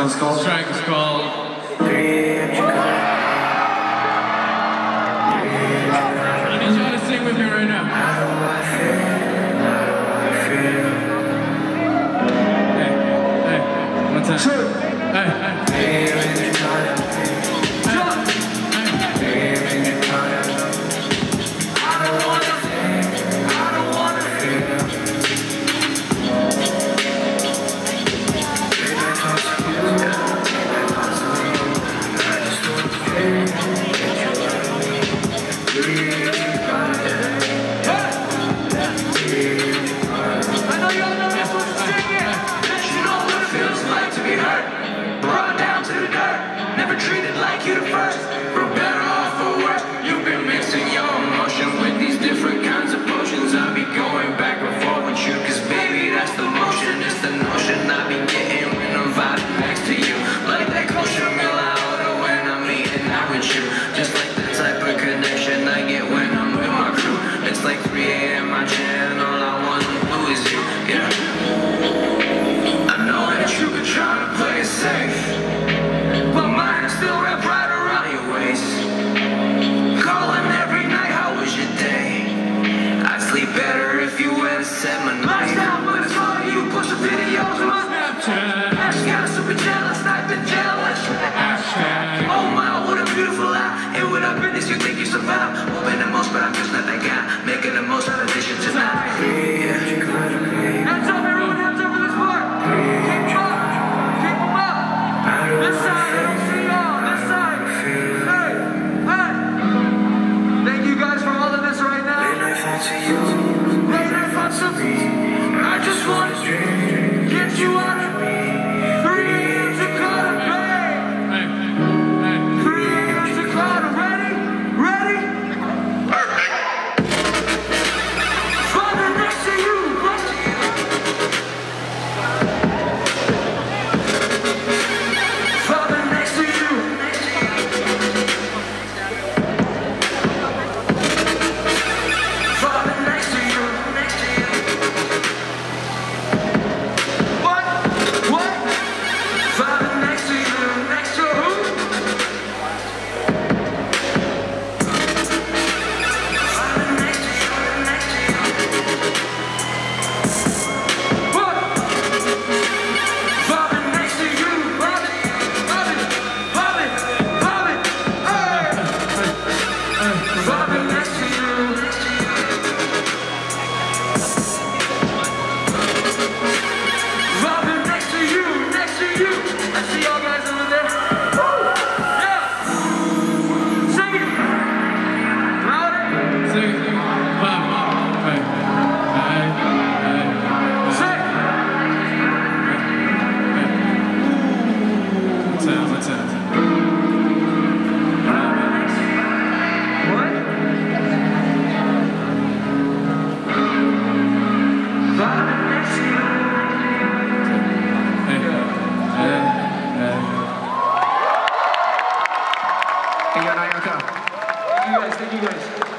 Sounds called. This track is called I need y'all to sing with me right now. Hey, hey, one time. Hey, hey. like you the first. you guys.